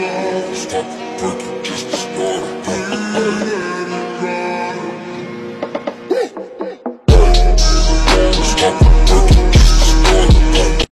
Stop I break it